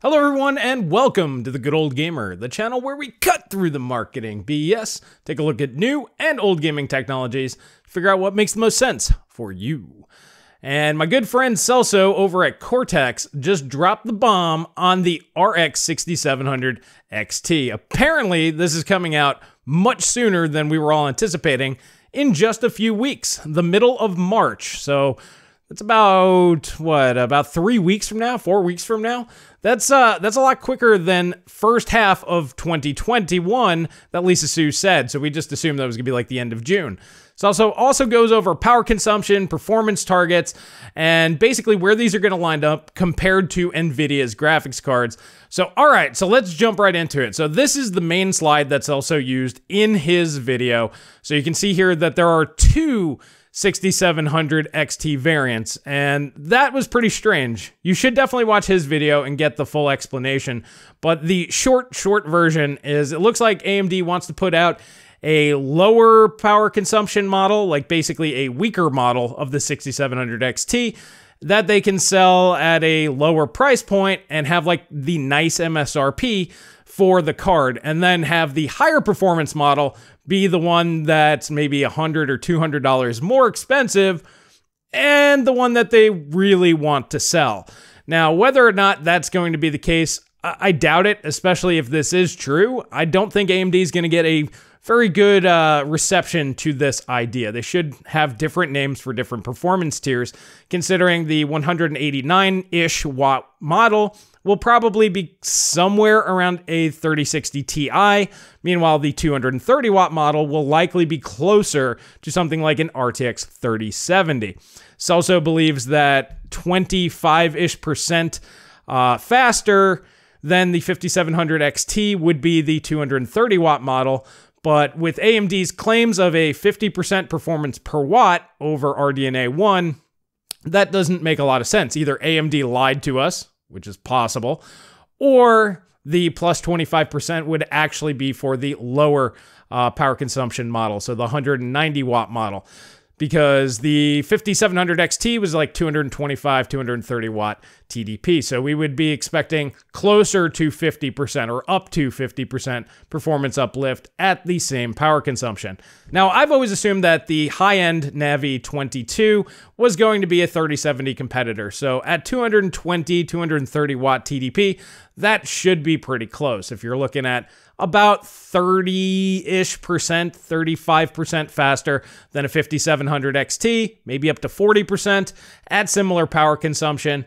Hello, everyone, and welcome to the Good Old Gamer, the channel where we cut through the marketing BS, take a look at new and old gaming technologies, figure out what makes the most sense for you. And my good friend Celso over at Coreteks just dropped the bomb on the RX 6700 XT. Apparently, this is coming out much sooner than we were all anticipating in just a few weeks, the middle of March. So that's about what about three weeks from now, four weeks from now. That's uh that's a lot quicker than first half of 2021 that Lisa Su said. So we just assumed that was gonna be like the end of June. It also also goes over power consumption, performance targets, and basically where these are going to line up compared to NVIDIA's graphics cards. So, all right, so let's jump right into it. So this is the main slide that's also used in his video. So you can see here that there are two 6700 XT variants, and that was pretty strange. You should definitely watch his video and get the full explanation, but the short, short version is it looks like AMD wants to put out a lower power consumption model, like basically a weaker model of the 6700 XT, that they can sell at a lower price point and have like the nice MSRP for the card, and then have the higher performance model be the one that's maybe a hundred or two hundred dollars more expensive, and the one that they really want to sell. Now, whether or not that's going to be the case, I doubt it, especially if this is true. I don't think AMD is going to get a very good uh, reception to this idea. They should have different names for different performance tiers, considering the 189 ish watt model will probably be somewhere around a 3060 Ti. Meanwhile, the 230 watt model will likely be closer to something like an RTX 3070. Celso believes that 25 ish percent uh, faster than the 5700 XT would be the 230 watt model. But with AMD's claims of a 50% performance per watt over RDNA 1, that doesn't make a lot of sense. Either AMD lied to us, which is possible, or the plus 25% would actually be for the lower uh, power consumption model, so the 190 watt model because the 5700 XT was like 225, 230 watt TDP. So we would be expecting closer to 50% or up to 50% performance uplift at the same power consumption. Now, I've always assumed that the high end Navi 22 was going to be a 3070 competitor. So at 220, 230 watt TDP, that should be pretty close. If you're looking at about 30 ish percent, 35% faster than a 5700 XT, maybe up to 40% at similar power consumption.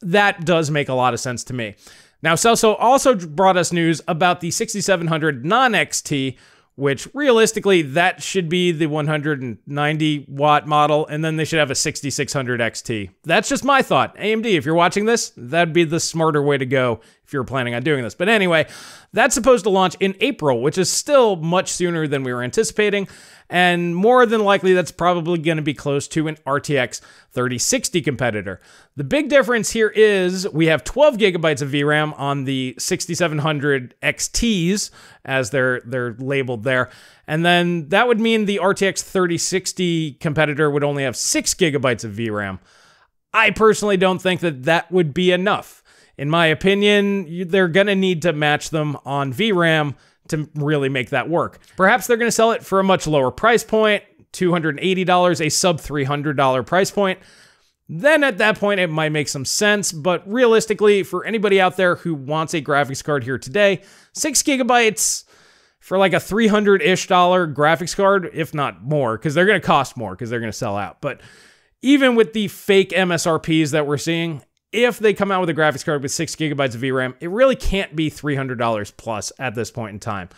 That does make a lot of sense to me. Now, Celso also brought us news about the 6700 non XT, which realistically that should be the 190 watt model and then they should have a 6600 XT. That's just my thought. AMD, if you're watching this, that'd be the smarter way to go if you're planning on doing this. But anyway, that's supposed to launch in April, which is still much sooner than we were anticipating. And more than likely, that's probably going to be close to an RTX 3060 competitor. The big difference here is we have 12 gigabytes of VRAM on the 6700 XTs, as they're they're labeled there, and then that would mean the RTX 3060 competitor would only have six gigabytes of VRAM. I personally don't think that that would be enough. In my opinion, they're going to need to match them on VRAM to really make that work. Perhaps they're going to sell it for a much lower price point, $280, a sub $300 price point. Then at that point, it might make some sense. But realistically, for anybody out there who wants a graphics card here today, six gigabytes for like a 300 ish dollar graphics card, if not more, because they're going to cost more because they're going to sell out. But even with the fake MSRPs that we're seeing, if they come out with a graphics card with six gigabytes of VRAM, it really can't be $300 plus at this point in time.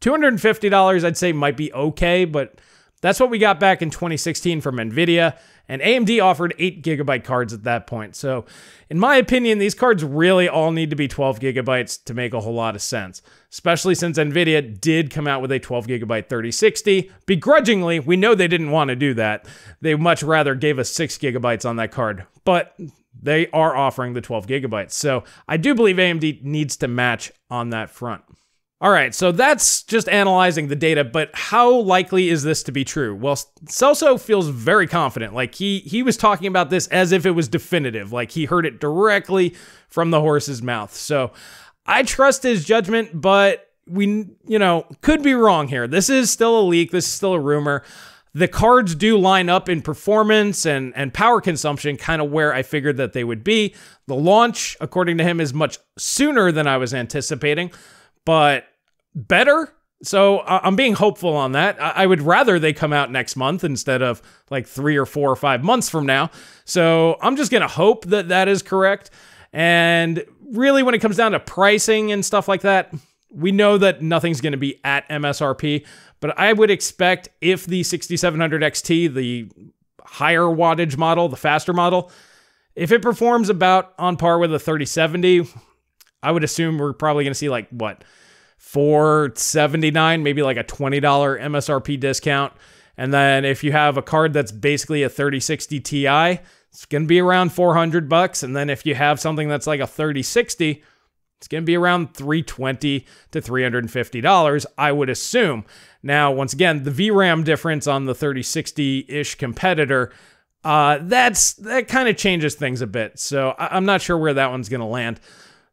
$250, I'd say, might be okay, but that's what we got back in 2016 from NVIDIA, and AMD offered 8 gigabyte cards at that point. So, in my opinion, these cards really all need to be 12 gigabytes to make a whole lot of sense, especially since NVIDIA did come out with a 12 gigabyte 3060. Begrudgingly, we know they didn't want to do that. They much rather gave us 6 gigabytes on that card, but they are offering the 12 gigabytes. So I do believe AMD needs to match on that front. All right, so that's just analyzing the data, but how likely is this to be true? Well, Celso feels very confident. Like he he was talking about this as if it was definitive, like he heard it directly from the horse's mouth. So I trust his judgment, but we you know, could be wrong here. This is still a leak, this is still a rumor. The cards do line up in performance and, and power consumption, kind of where I figured that they would be. The launch, according to him, is much sooner than I was anticipating but better. So I'm being hopeful on that. I would rather they come out next month instead of like three or four or five months from now. So I'm just going to hope that that is correct. And really, when it comes down to pricing and stuff like that, we know that nothing's going to be at MSRP. But I would expect if the 6700 XT, the higher wattage model, the faster model, if it performs about on par with a 3070, I would assume we're probably going to see like what 479 maybe like a $20 MSRP discount. And then if you have a card that's basically a 3060 Ti, it's going to be around 400 bucks. And then if you have something that's like a 3060, it's going to be around 320 to $350, I would assume. Now, once again, the VRAM difference on the 3060-ish competitor, uh, that's that kind of changes things a bit. So I- I'm not sure where that one's going to land.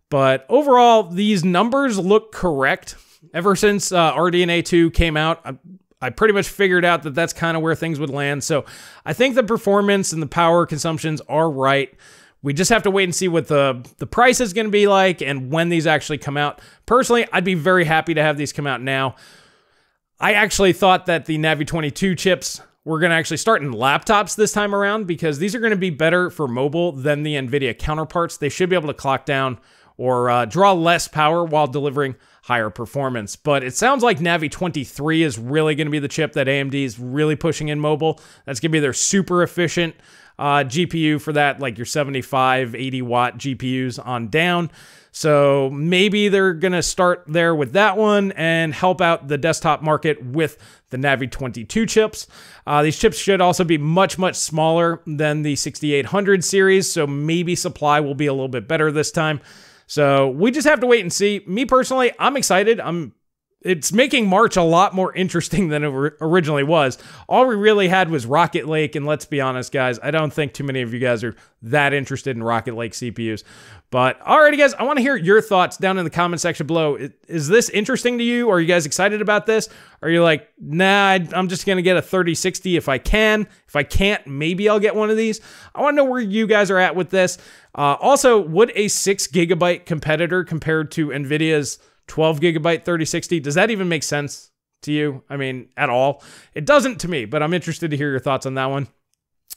But overall, these numbers look correct. Ever since uh, RDNA 2 came out, I, I pretty much figured out that that's kind of where things would land. So I think the performance and the power consumptions are right. We just have to wait and see what the, the price is going to be like and when these actually come out. Personally, I'd be very happy to have these come out now. I actually thought that the Navi 22 chips were going to actually start in laptops this time around because these are going to be better for mobile than the NVIDIA counterparts. They should be able to clock down or uh, draw less power while delivering higher performance. But it sounds like Navi 23 is really going to be the chip that AMD is really pushing in mobile. That's going to be their super efficient uh, GPU for that, like your 75, 80 watt GPUs on down. So maybe they're going to start there with that one and help out the desktop market with the Navi 22 chips. Uh, these chips should also be much, much smaller than the 6800 series, so maybe supply will be a little bit better this time. So we just have to wait and see. Me personally, I'm excited. I'm it's making March a lot more interesting than it originally was. All we really had was Rocket Lake, and let's be honest, guys, I don't think too many of you guys are that interested in Rocket Lake CPUs. But alrighty, guys, I want to hear your thoughts down in the comment section below. Is this interesting to you? Are you guys excited about this? Are you like, nah, I'm just gonna get a 3060 if I can. If I can't, maybe I'll get one of these. I want to know where you guys are at with this. Uh, also, would a six gigabyte competitor compared to Nvidia's 12 gigabyte 3060 does that even make sense to you? I mean, at all? It doesn't to me, but I'm interested to hear your thoughts on that one.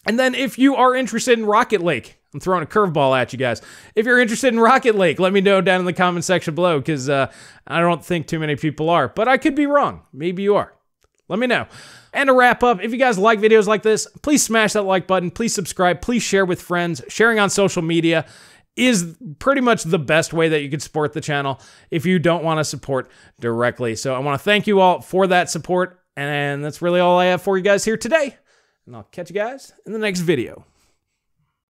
And then if you are interested in Rocket Lake, I'm throwing a curveball at you guys. If you're interested in Rocket Lake, let me know down in the comment section below because uh, I don't think too many people are, but I could be wrong. Maybe you are. Let me know. And to wrap up, if you guys like videos like this, please smash that like button. Please subscribe. Please share with friends. Sharing on social media is pretty much the best way that you could support the channel if you don't want to support directly. So I want to thank you all for that support. And that's really all I have for you guys here today. And I'll catch you guys in the next video.